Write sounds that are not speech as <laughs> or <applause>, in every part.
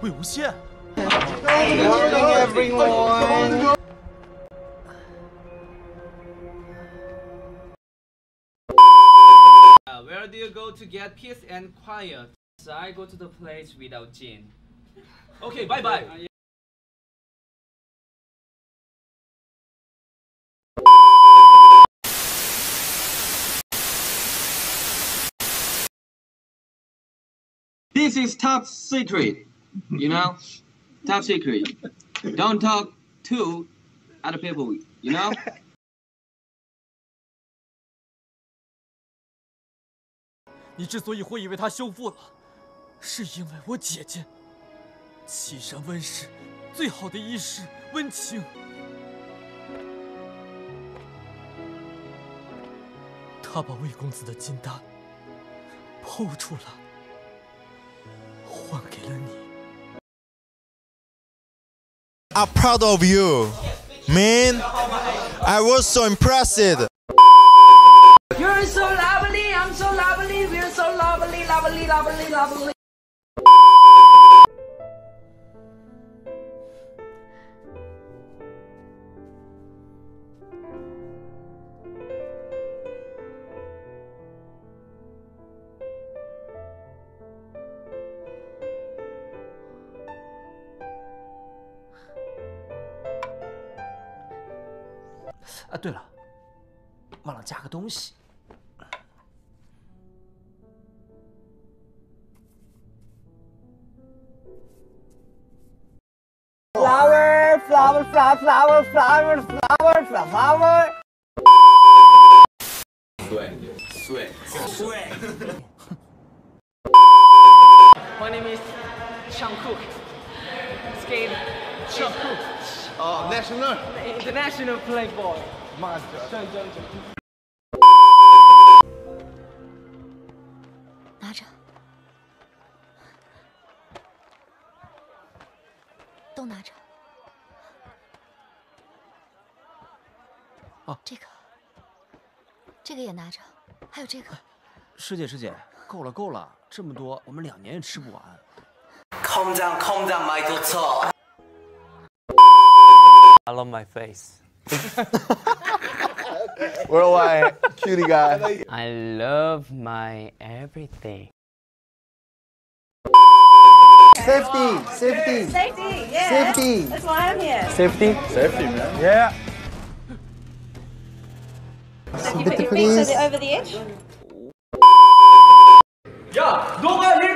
魏无羡。 Morning, everyone. Uh, where do you go to get peace and quiet? So I go to the place without Jin. Okay, bye bye. ，This is top secret. You know, top secret. Don't talk to other people. You know. 你之所以会以为它修复了，是因为我姐姐岐山温氏最好的医师温情。他把魏公子的金丹剖出来，还给了你。I'm proud of you, man. I was so impressed. You're so lovely, I'm so lovely, we're so lovely, lovely, lovely, lovely. 啊，对了，忘了加个东西。Flower, flower, flower, flower, flower, flower, flower. 对，碎，碎 My name is Chang Cook. Skate Chang Cook. Oh, national. International playboy. Man. 拿着，都拿着。哦，这个，这个也拿着，还有这个。师姐，师姐，够了，够了，这么多，我们两年也吃不完。Calm down, calm down, Michael, talk. I love my face. <laughs> Worldwide, cutie guy. I love my everything. Safety, safety. Safety, yeah. Safety. That's why I'm here. Safety. Safety, man. Yeah. So you put your feet over the edge? Yeah, don't let me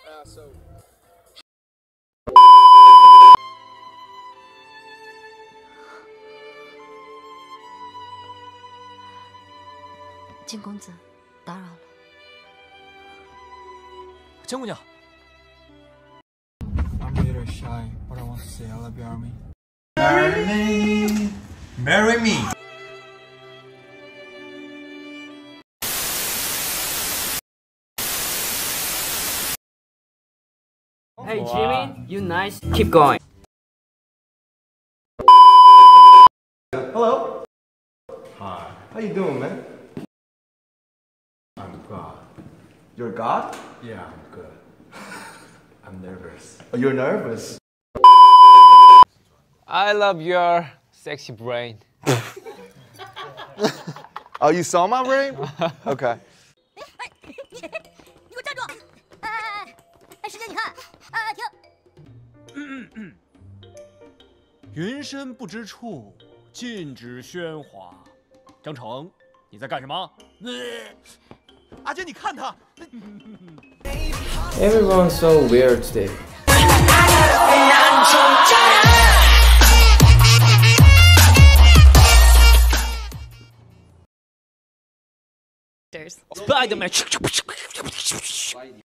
Uh, so. 金公子，打扰了。江姑娘， I'm a little shy, but I want to say I love you, Army. Marry me. Marry me. Hey Jimin, you nice. Keep going. Hello. Hi. How you doing, man? I'm God. You're God? Yeah, I'm good. <laughs> I'm nervous. Oh, you're nervous. I love your sexy brain. <laughs> Oh, you saw my brain? <laughs> Okay. 云深不知处，禁止喧哗。张成，你在干什么？阿杰，你看他。<laughs> Everyone's so weird today.